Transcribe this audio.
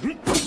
Hmm?